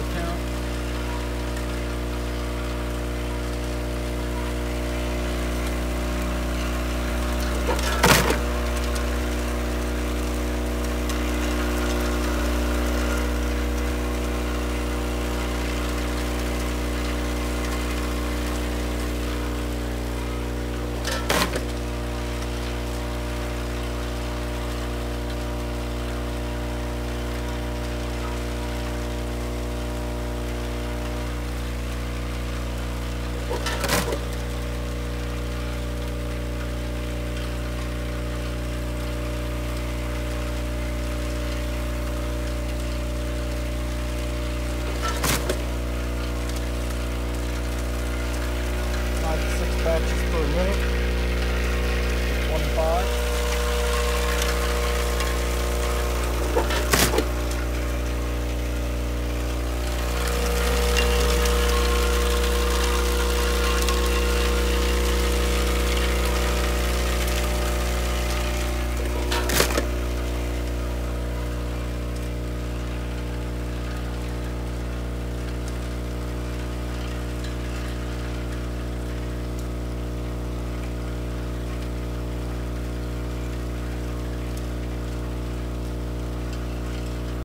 account. just for a minute.